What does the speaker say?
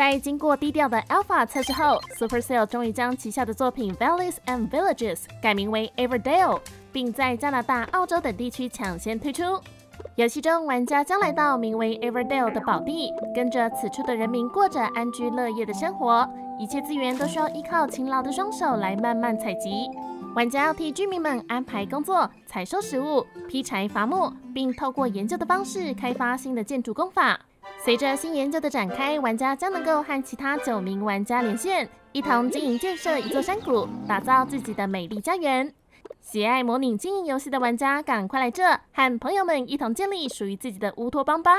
在经过低调的 Alpha 测试后，Supercell 终于将旗下的作品 Valleys and Villages 改名为 Everdale，并在加拿大、澳洲等地区抢先推出。游戏中，玩家将来到名为 Everdale 的宝地，跟着此处的人民过着安居乐业的生活。一切资源都需要依靠勤劳的双手来慢慢采集。玩家要替居民们安排工作、采收食物、劈柴伐木，并透过研究的方式开发新的建筑工法。随着新研究的展开，玩家将能够和其他九名玩家连线，一同经营建设一座山谷，打造自己的美丽家园。喜爱模拟经营游戏的玩家，赶快来这，和朋友们一同建立属于自己的乌托邦吧！